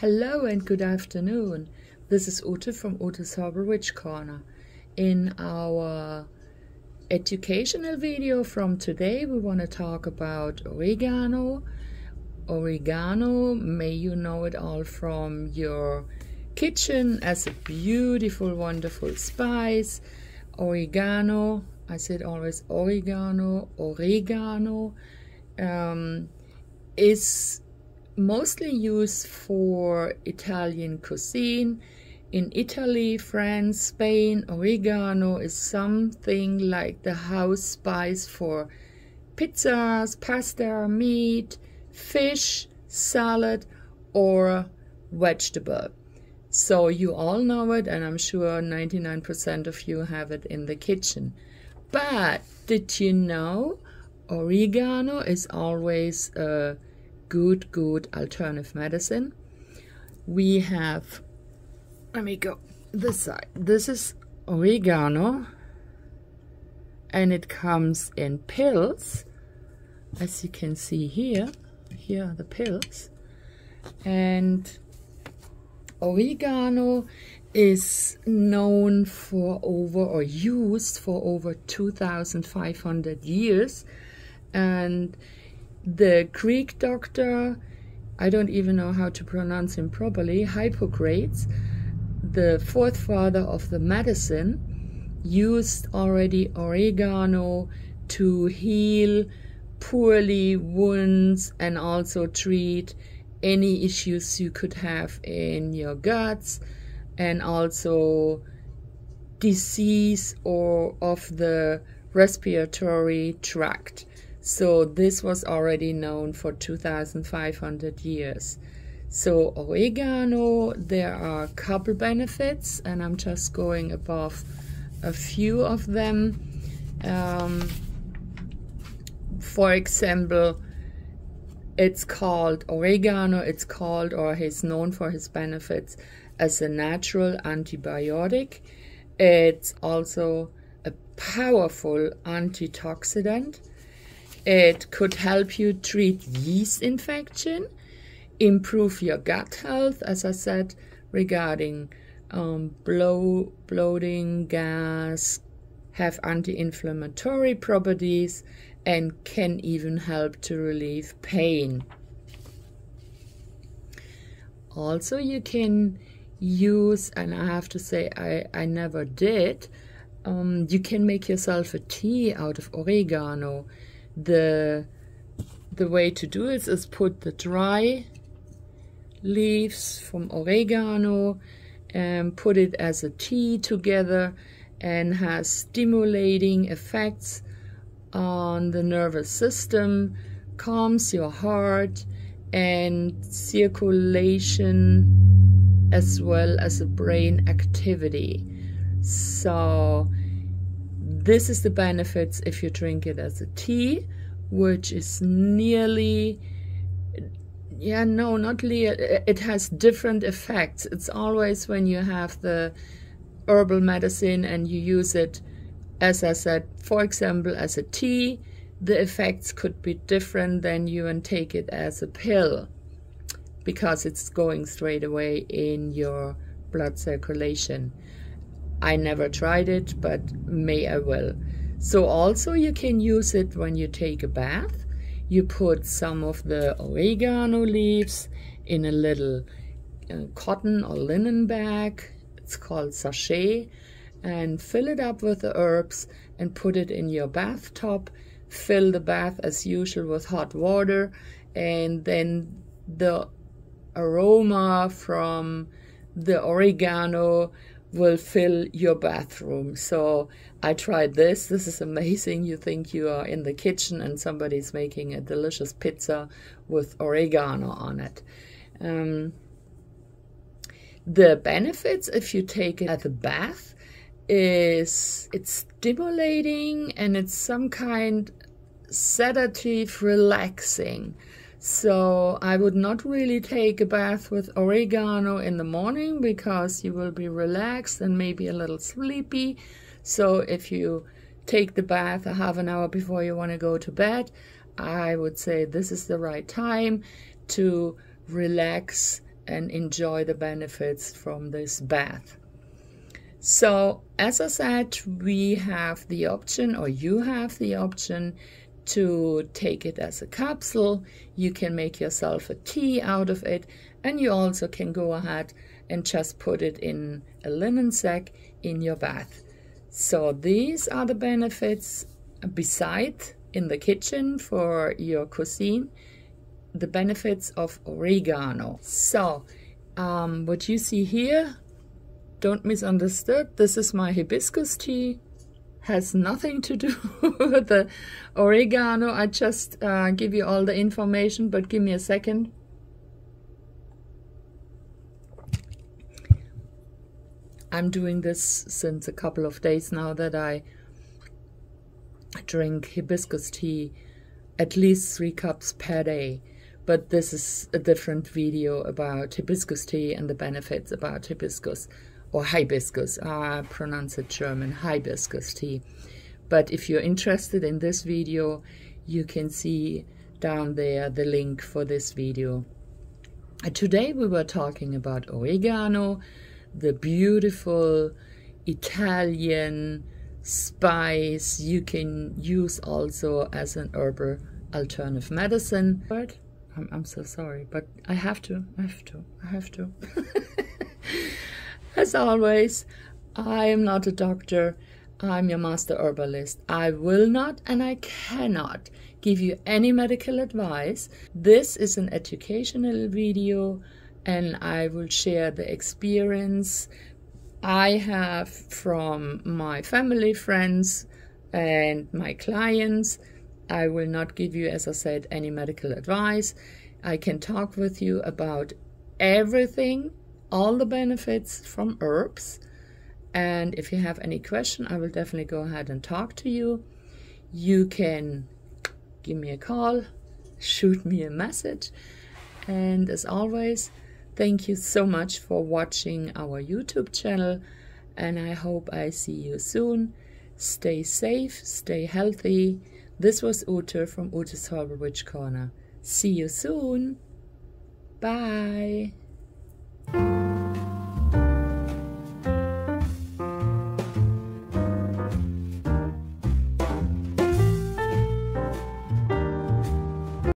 Hello and good afternoon. This is Ute from Ute's Herbal Witch Corner. In our educational video from today, we want to talk about oregano. Oregano, may you know it all from your kitchen as a beautiful, wonderful spice. Oregano, I said always oregano, oregano, um, is mostly used for Italian cuisine. In Italy, France, Spain, oregano is something like the house spice for pizzas, pasta, meat, fish, salad, or vegetable. So you all know it, and I'm sure 99% of you have it in the kitchen. But did you know oregano is always a good, good alternative medicine. We have, let me go this side. This is oregano and it comes in pills, as you can see here. Here are the pills. And oregano is known for over or used for over 2,500 years and the Greek doctor, I don't even know how to pronounce him properly, Hippocrates, the fourth father of the medicine, used already oregano to heal poorly wounds and also treat any issues you could have in your guts and also disease or of the respiratory tract. So this was already known for 2,500 years. So oregano, there are a couple benefits, and I'm just going above a few of them. Um, for example, it's called oregano, it's called or he's known for his benefits as a natural antibiotic. It's also a powerful antioxidant it could help you treat yeast infection, improve your gut health, as I said, regarding um, blow, bloating, gas, have anti-inflammatory properties, and can even help to relieve pain. Also, you can use, and I have to say I, I never did, um, you can make yourself a tea out of oregano the the way to do it is put the dry leaves from oregano and put it as a tea together and has stimulating effects on the nervous system, calms your heart and circulation as well as the brain activity. So this is the benefits if you drink it as a tea, which is nearly yeah no not really it has different effects. It's always when you have the herbal medicine and you use it as i said for example as a tea the effects could be different than you and take it as a pill because it's going straight away in your blood circulation I never tried it, but may I will. So also you can use it when you take a bath. You put some of the oregano leaves in a little uh, cotton or linen bag. It's called sachet. And fill it up with the herbs and put it in your bathtub. Fill the bath as usual with hot water. And then the aroma from the oregano will fill your bathroom. So I tried this. This is amazing. You think you are in the kitchen and somebody's making a delicious pizza with oregano on it. Um, the benefits if you take it at the bath is it's stimulating and it's some kind sedative relaxing so I would not really take a bath with oregano in the morning because you will be relaxed and maybe a little sleepy. So if you take the bath a half an hour before you want to go to bed, I would say this is the right time to relax and enjoy the benefits from this bath. So, as I said, we have the option, or you have the option, to take it as a capsule. You can make yourself a tea out of it, and you also can go ahead and just put it in a linen sack in your bath. So, these are the benefits beside in the kitchen for your cuisine the benefits of oregano. So, um, what you see here, don't misunderstand, this is my hibiscus tea. Has nothing to do with the oregano. I just uh, give you all the information, but give me a second. I'm doing this since a couple of days now that I drink hibiscus tea at least three cups per day but this is a different video about hibiscus tea and the benefits about hibiscus or hibiscus. I pronounce it German, hibiscus tea. But if you're interested in this video, you can see down there the link for this video. Today we were talking about oregano, the beautiful Italian spice you can use also as an herbal alternative medicine. I'm, I'm so sorry, but I have to, I have to, I have to. As always, I am not a doctor. I'm your master herbalist. I will not and I cannot give you any medical advice. This is an educational video and I will share the experience I have from my family, friends, and my clients I will not give you, as I said, any medical advice. I can talk with you about everything, all the benefits from herbs. And if you have any question, I will definitely go ahead and talk to you. You can give me a call, shoot me a message. And as always, thank you so much for watching our YouTube channel. And I hope I see you soon. Stay safe, stay healthy this was Ute from Ute's Herbal Witch Corner. See you soon. Bye thank you